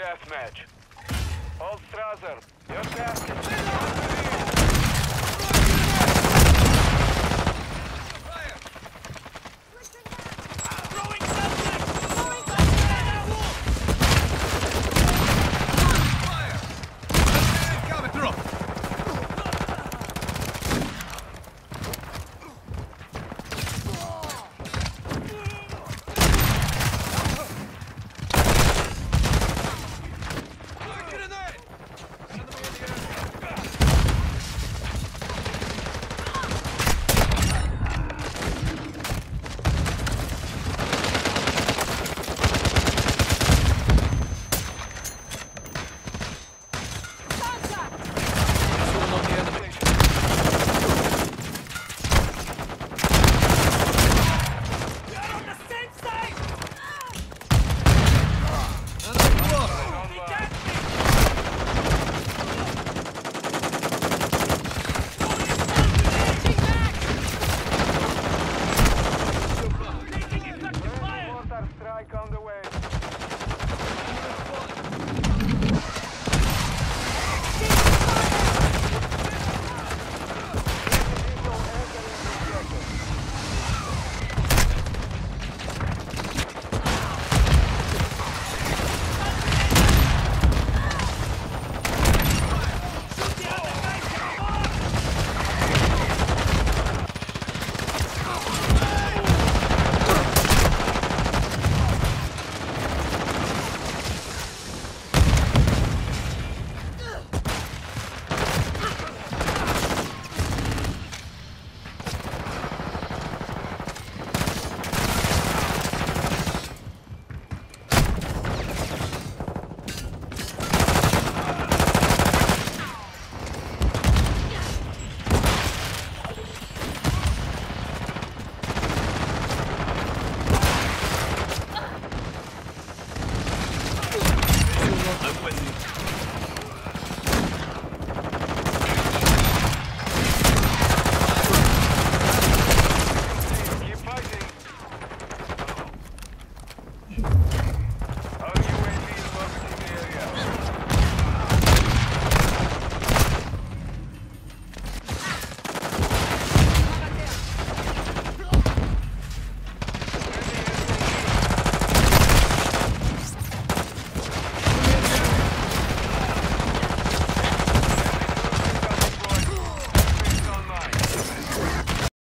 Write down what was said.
deathmatch. Old Strasser, your task is... strike on the way.